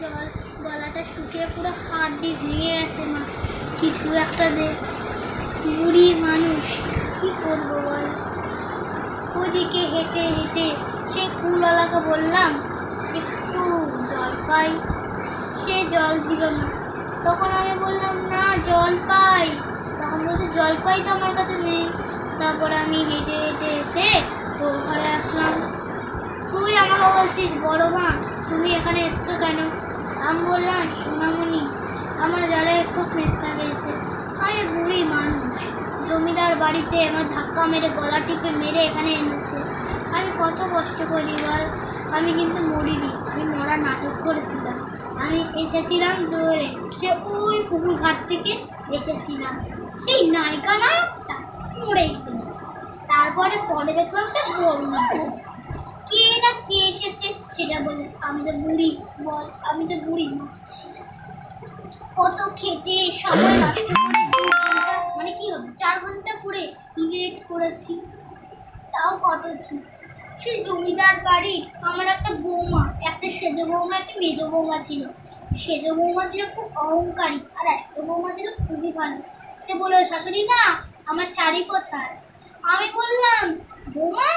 জল গলাটা শুকিয়ে পুরো হাড্ডি ভেঙে গেছে মা। কিছু একটা দে। বুড়ি মানুষ, কি করব বল? ওদিকে হেঁটে হেঁটে সে কুলওয়ালাকে বললাম, একটু জল পাই। সে জল দিল না। তখন আমি বললাম, না, জল পাই। তখন বলছে, জল পাই তো আমার কাছে নেই। তারপরে আমি হেঁটে হেঁটে এসে তোর ঘরে বলছিস, বড় মা, তুমি এখানে এসছো কেন? আমি বললাম, সোনামণি, আমার জলের খুব নেশা পেয়েছে আমি বুড়ি মানুষ। জমিদার বাড়িতে আমার ধাক্কা মেরে গলা টিপে মেরে এখানে এনেছে। আমি কত কষ্ট করি বল, আমি কিন্তু মরিনি, আমি মরা নাটক করেছিলাম। আমি এসেছিলাম দৌড়ে সে ওই পুকুর ঘাট থেকে এসেছিলাম। সেই নায়িকা নায়কটা মরেই ফেলেছে। তারপরে পরে দেখলাম একটা হচ্ছে। কে না কে এসেছে সেটা বলে আমি তো বুড়ি বল আমি তো বুড়ি না কত খেটে সময় নষ্ট করে মানে কি হবে চার ঘণ্টা করে লেট করেছি তাও কত কি? সেই জমিদার বাড়ির আমার একটা বৌমা একটা সেজ বৌমা একটা মেজ বৌমা ছিল। সেজ বৌমা ছিল খুব অহংকারী আর একটা বৌমা ছিল খুবই ভালো। সে বলল শাশুড়ি না আমার শাড়ি কোথায়? আমি বললাম বৌমা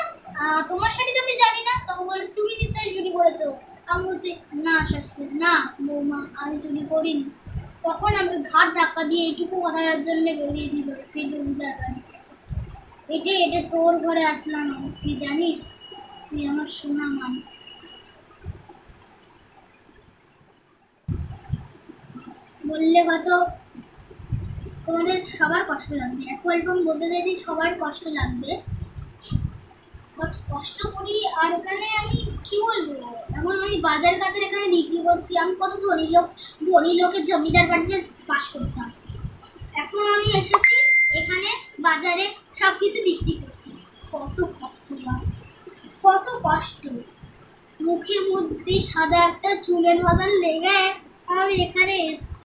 তোমার শাড়ি তো আমি জানি না, তখন বলে, তুমি নিশ্চয়ই চুরি করেছ। আমি বলছি, না, শাশুড়ি, না, বৌমা, আমি চুরি করিনি। তখন আমি ঘাট ধাক্কা দিয়ে এইটুকু কথার জন্য বেরিয়ে দিল সেই জমিদার এটে এটে তোর ঘরে আসলাম তুই জানিস, তুই আমার সোনা মান বললে হয়তো তোমাদের সবার কষ্ট লাগবে। এক অ্যালবাম বলতে চাইছি, সবার কষ্ট লাগবে। কত কষ্ট করি, আর এখানে আমি কি বলব? এখন আমি বাজার কাছের এখানে বিক্রি করছি, আমি কত ধনী লোক, ধনী লোকের জমিদার বাড়িতে বাস করতাম। এখন আমি এসেছি, এখানে বাজারে সব কিছু বিক্রি করছি। কত কষ্ট কত কষ্ট। মুখের মধ্যে সাদা একটা চুলের বাদান লেগে, আমি এখানে এসেছি।